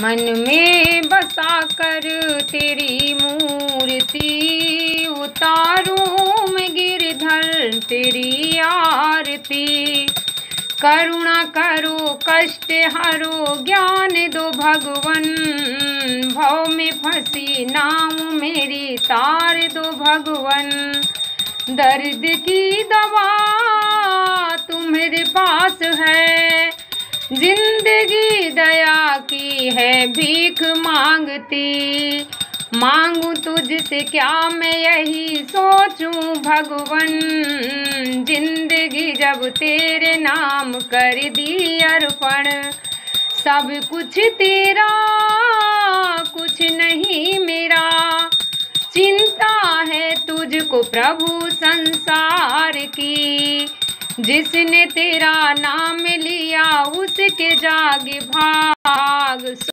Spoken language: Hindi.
मन में बसा कर तेरी मूर्ति, उतारूं मैं गिरधर तेरी आरती। करुणा करो, कष्ट हरो, ज्ञान दो भगवन। भव में फंसी नाम मेरी, तार दो भगवन। दर्द की दवा तुम्हारे पास है, ज़िंदगी दया की है भीख मांगती। मांगू तुझसे क्या मैं यही सोचूं? भगवन, ज़िंदगी जब तेरे नाम कर दी अर्पण, सब कुछ तेरा, कुछ नहीं मेरा। चिंता है तुझको प्रभु संसार की, जिसने तेरा नाम उसके जागे भाग